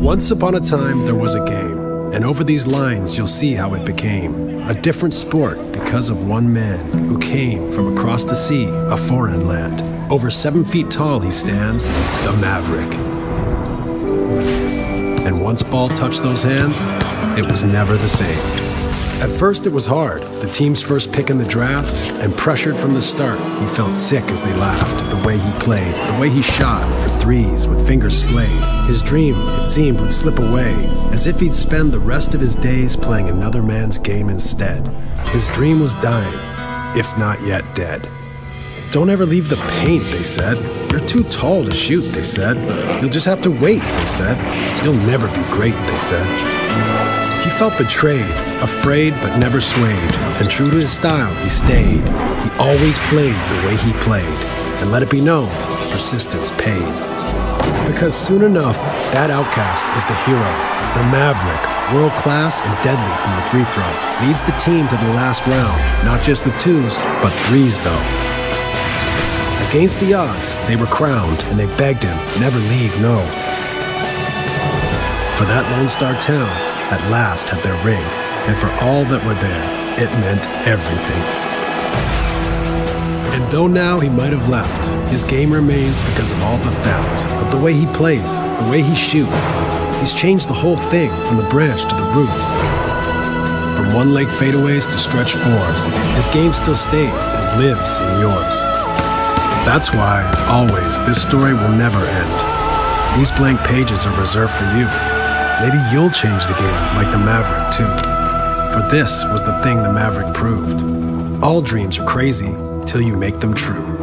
Once upon a time, there was a game, and over these lines, you'll see how it became. A different sport because of one man who came from across the sea, a foreign land. Over seven feet tall, he stands, the Maverick. And once ball touched those hands, it was never the same. At first, it was hard. The team's first pick in the draft, and pressured from the start, he felt sick as they laughed. At the way he played, the way he shot for threes with fingers splayed. His dream, it seemed, would slip away, as if he'd spend the rest of his days playing another man's game instead. His dream was dying, if not yet dead. Don't ever leave the paint, they said. You're too tall to shoot, they said. You'll just have to wait, they said. You'll never be great, they said. He felt betrayed, afraid but never swayed, and true to his style, he stayed. He always played the way he played, and let it be known, persistence pays. Because soon enough, that outcast is the hero, the maverick, world class and deadly from the free throw. Leads the team to the last round, not just with twos, but threes though. Against the odds, they were crowned and they begged him, never leave, no. For that Lone Star town at last had their ring, and for all that were there, it meant everything. And though now he might have left, his game remains because of all the theft, of the way he plays, the way he shoots. He's changed the whole thing from the branch to the roots. From one leg fadeaways to stretch fours, his game still stays and lives in yours. That's why, always, this story will never end. These blank pages are reserved for you. Maybe you'll change the game like the Maverick, too. For this was the thing the Maverick proved. All dreams are crazy till you make them true.